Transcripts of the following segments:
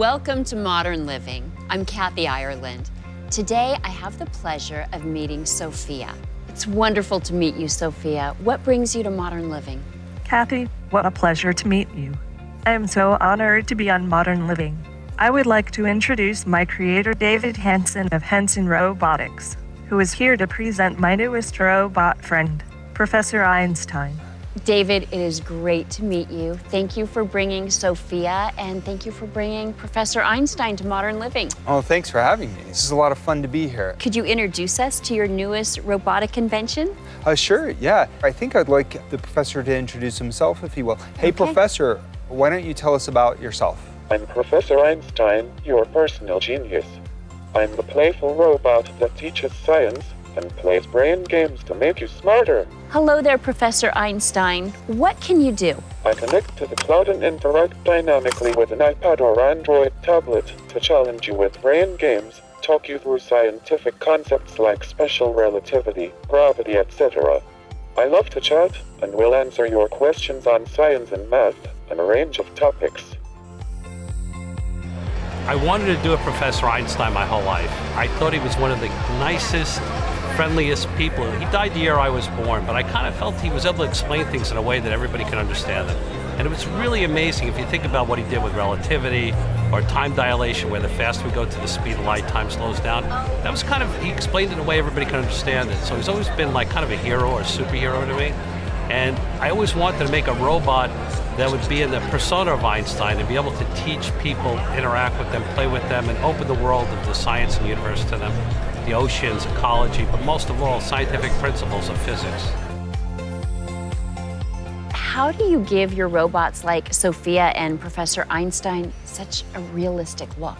Welcome to Modern Living. I'm Kathy Ireland. Today, I have the pleasure of meeting Sophia. It's wonderful to meet you, Sophia. What brings you to Modern Living? Kathy, what a pleasure to meet you. I am so honored to be on Modern Living. I would like to introduce my creator, David Hanson of Hanson Robotics, who is here to present my newest robot friend, Professor Einstein. David, it is great to meet you. Thank you for bringing Sophia, and thank you for bringing Professor Einstein to Modern Living. Oh, thanks for having me. This is a lot of fun to be here. Could you introduce us to your newest robotic invention? Uh, sure, yeah. I think I'd like the professor to introduce himself, if he will. Hey, Okay. professor, why don't you tell us about yourself? I'm Professor Einstein, your personal genius. I'm the playful robot that teaches science and plays brain games to make you smarter. Hello there, Professor Einstein. What can you do? I connect to the cloud and interact dynamically with an iPad or Android tablet to challenge you with brain games, talk you through scientific concepts like special relativity, gravity, etc. I love to chat and will answer your questions on science and math and a range of topics. I wanted to do a Professor Einstein my whole life. I thought he was one of the nicest, friendliest people. He died the year I was born, but I kind of felt he was able to explain things in a way that everybody could understand them. And it was really amazing if you think about what he did with relativity or time dilation, where the faster we go to the speed of light, time slows down. That was kind of, he explained it in a way everybody could understand it. So he's always been like kind of a hero or a superhero to me. And I always wanted to make a robot that would be in the persona of Einstein and be able to teach people, interact with them, play with them, and open the world of the science and universe to them. The oceans, ecology, but most of all, scientific principles of physics. How do you give your robots like Sophia and Professor Einstein such a realistic look?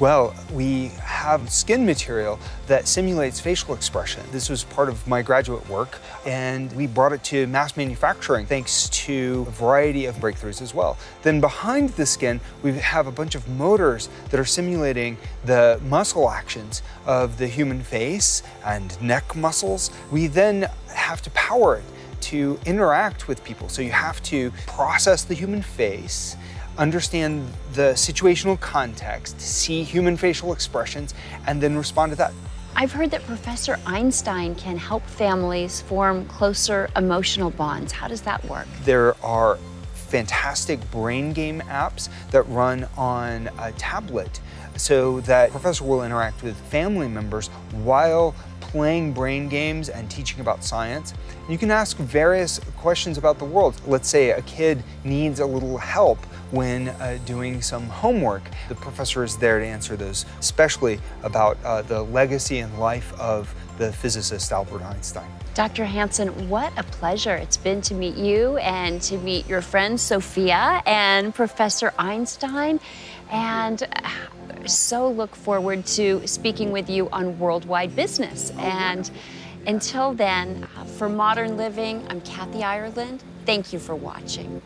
Well, we have skin material that simulates facial expression. This was part of my graduate work, and we brought it to mass manufacturing thanks to a variety of breakthroughs as well. Then behind the skin, we have a bunch of motors that are simulating the muscle actions of the human face and neck muscles. We then have to power it to interact with people. So you have to process the human face, understand the situational context, see human facial expressions, and then respond to that. I've heard that Professor Einstein can help families form closer emotional bonds. How does that work? There are fantastic brain game apps that run on a tablet so that professor will interact with family members while playing brain games and teaching about science. You can ask various questions about the world. Let's say a kid needs a little help when uh, doing some homework. The professor is there to answer those, especially about uh, the legacy and life of the physicist Albert Einstein. Dr. Hanson, what a pleasure it's been to meet you and to meet your friend Sophia and Professor Einstein. And uh, so look forward to speaking with you on worldwide business. And until then, uh, for Modern Living, I'm Kathy Ireland. Thank you for watching.